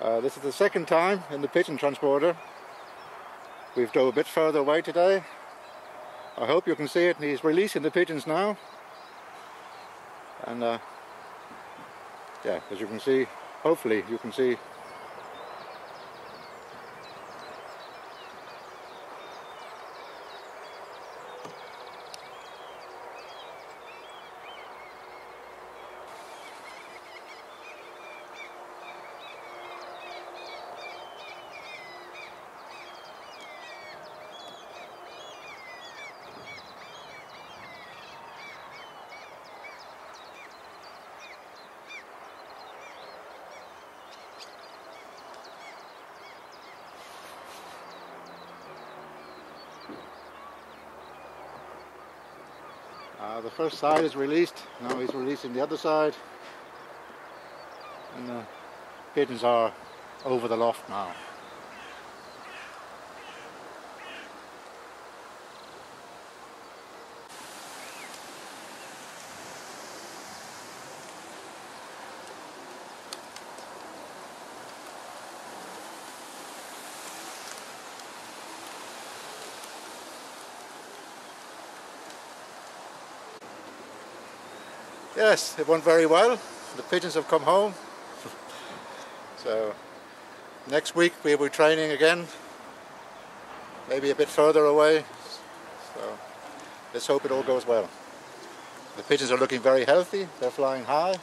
Uh, this is the second time in the pigeon transporter. We've drove a bit further away today. I hope you can see it. He's releasing the pigeons now. And uh, yeah, as you can see, hopefully you can see Uh, the first side is released, now he's releasing the other side. And the pigeons are over the loft now. Yes, it went very well. The pigeons have come home. so next week we'll be training again, maybe a bit further away. So let's hope it all goes well. The pigeons are looking very healthy, they're flying high.